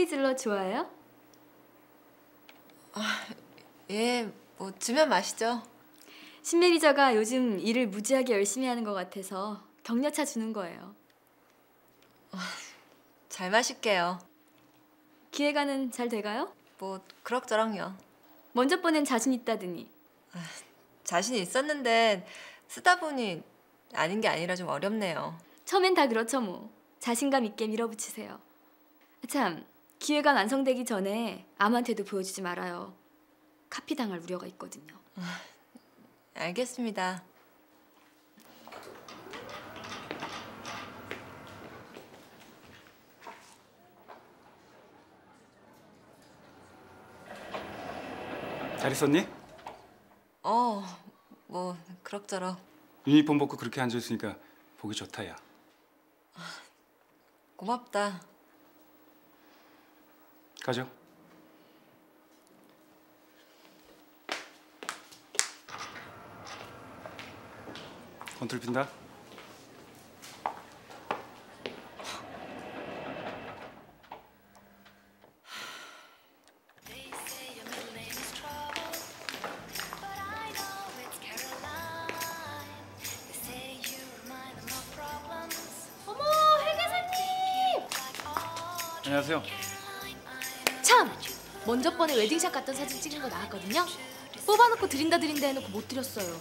헤이즐넛 좋아해요? 예, 뭐 주면 마시죠. 신 매니저가 요즘 일을 무지하게 열심히 하는 것 같아서 격려차 주는 거예요. 잘 마실게요. 기획안은 잘 돼가요? 뭐 그럭저럭요. 먼저 번엔 자신 있다더니 자신이 있었는데 쓰다 보니 아닌 게 아니라 좀 어렵네요. 처음엔 다 그렇죠 뭐. 자신감 있게 밀어붙이세요. 참 기획안 완성되기 전에 아무한테도 보여주지 말아요. 카피 당할 우려가 있거든요. 알겠습니다. 잘 있었니? 어, 뭐 그럭저럭. 유니폼 벗고 그렇게 앉아 있으니까 보기 좋다 야. 고맙다. 가죠. 컨트롤 핀다. 안녕하세요. 참! 먼저 번에 웨딩샷 갔던 사진 찍은 거 나왔거든요. 뽑아놓고 드린다 드린다 해놓고 못 드렸어요.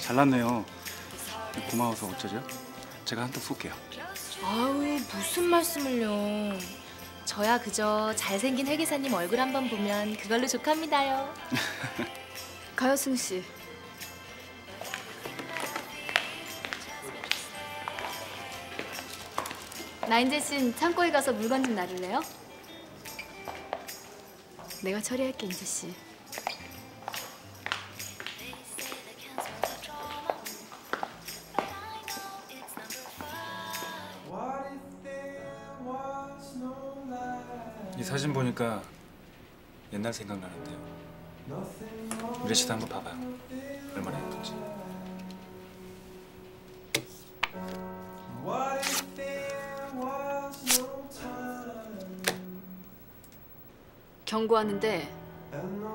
잘났네요. 고마워서 어쩌죠? 제가 한턱 쏠게요. 아우 무슨 말씀을요. 저야 그저 잘생긴 회계사님 얼굴 한번 보면 그걸로 족합니다요. 가여승 씨. 나인재 씨는 창고에 가서 물건 좀 나를래요? 내가 처리할게 인재 씨. 이 사진 보니까 옛날 생각나는데요. 미래 씨도 한번 봐봐요. 얼마나 예쁜지. 경고하는데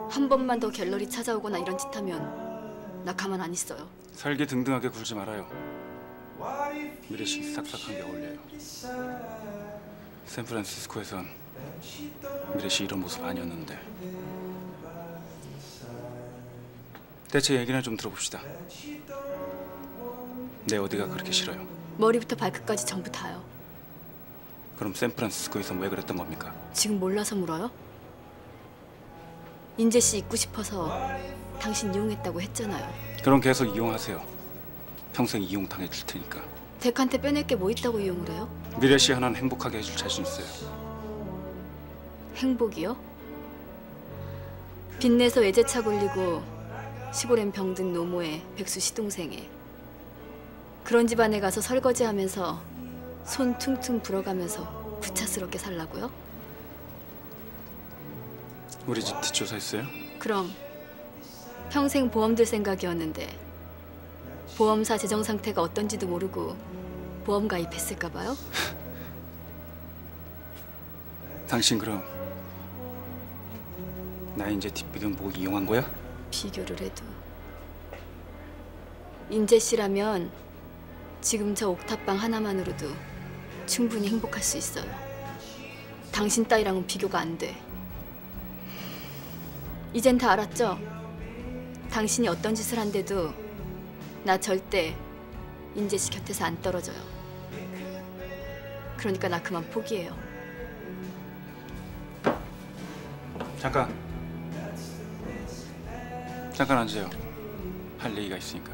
한 번만 더 갤러리 찾아오거나 이런 짓 하면 나 가만 안 있어요. 살기 등등하게 굴지 말아요. 미래 씨 싹싹한 게 어울려요. 샌프란시스코에선 미래 씨 이런 모습 아니었는데. 대체 얘기나 좀 들어봅시다. 내 어디가 그렇게 싫어요? 머리부터 발끝까지 전부 다요. 그럼 샌프란시스코에선 왜 그랬던 겁니까? 지금 몰라서 물어요? 인재 씨 있고 싶어서 당신 이용했다고 했잖아요. 그럼 계속 이용하세요. 평생 이용 당해 줄 테니까. 덱한테 빼낼 게 뭐 있다고 이용을 해요? 미래 씨 하나는 행복하게 해줄 자신 있어요. 행복이요? 빚내서 외제차 굴리고 시골엔 병든 노모에 백수 시동생에 그런 집안에 가서 설거지하면서 손 퉁퉁 불어가면서 부차스럽게 살라고요? 우리 집 뒷조사했어요? 그럼 평생 보험 들 생각이었는데 보험사 재정 상태가 어떤지도 모르고 보험 가입했을까 봐요? 당신 그럼 나 이제 뒷배경 보고 이용한 거야? 비교를 해도 인재 씨라면 지금 저 옥탑방 하나만으로도 충분히 행복할 수 있어요. 당신 따위랑은 비교가 안 돼. 이젠 다 알았죠? 당신이 어떤 짓을 한데도 나 절대 인재 씨 곁에서 안 떨어져요. 그러니까 나 그만 포기해요. 잠깐. 잠깐 앉아요. 할 얘기가 있으니까.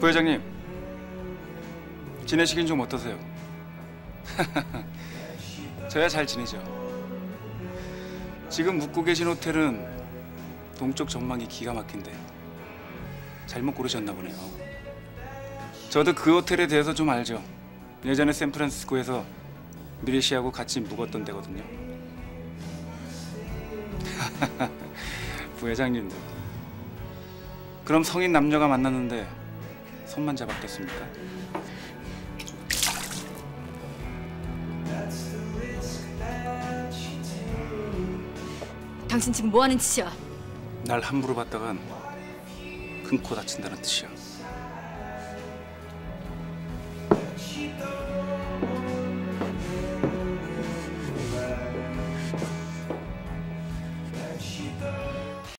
부회장님, 지내시긴 좀 어떠세요? 저야 잘 지내죠. 지금 묵고 계신 호텔은 동쪽 전망이 기가 막힌데 잘못 고르셨나 보네요. 저도 그 호텔에 대해서 좀 알죠. 예전에 샌프란시스코에서 미래 씨하고 같이 묵었던 데거든요. 부회장님도. 그럼 성인 남녀가 만났는데 손만 잡았겠습니까? 당신 지금 뭐 하는 짓이야? 날 함부로 봤다간 큰 코 다친다는 뜻이야.